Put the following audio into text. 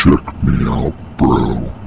check me out, bro.